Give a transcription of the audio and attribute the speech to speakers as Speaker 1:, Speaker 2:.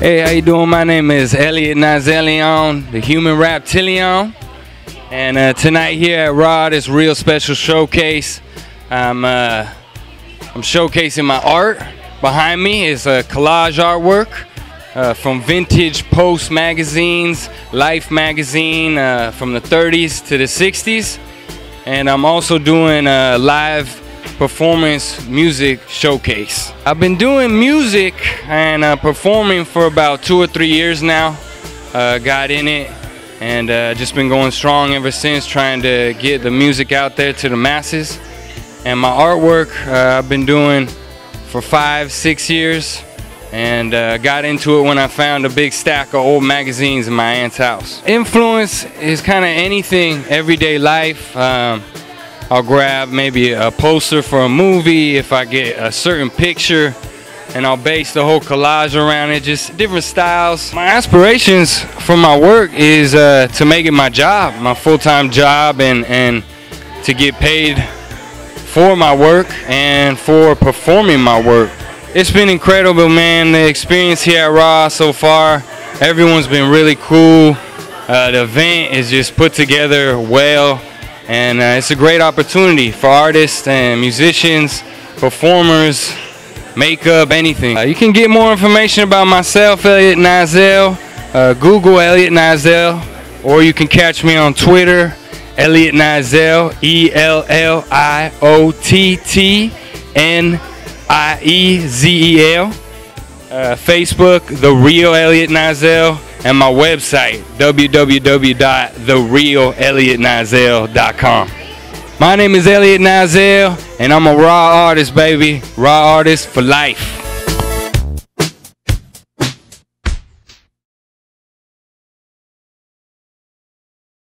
Speaker 1: Hey, how you doing? My name is Elliot Nazelion, the Human Reptilion, and uh, tonight here at Raw, this real special showcase. I'm uh, I'm showcasing my art. Behind me is a collage artwork uh, from vintage Post magazines, Life magazine uh, from the 30s to the 60s, and I'm also doing a live performance music showcase. I've been doing music and uh, performing for about two or three years now. Uh, got in it and uh, just been going strong ever since, trying to get the music out there to the masses. And my artwork uh, I've been doing for five, six years and uh, got into it when I found a big stack of old magazines in my aunt's house. Influence is kind of anything, everyday life. Um, I'll grab maybe a poster for a movie if I get a certain picture and I'll base the whole collage around it, just different styles. My aspirations for my work is uh, to make it my job, my full-time job and, and to get paid for my work and for performing my work. It's been incredible, man. The experience here at Raw so far, everyone's been really cool. Uh, the event is just put together well and uh, it's a great opportunity for artists and musicians, performers, makeup, anything. Uh, you can get more information about myself, Elliot Niezel. Uh, Google Elliot Niezel, or you can catch me on Twitter, Elliot Niezel, E L L I O T T N I E Z E L. Uh, Facebook, The Real Elliot Niezel and my website, www.therealelliottniezel.com. My name is Elliot Niezel, and I'm a raw artist, baby. Raw artist for life.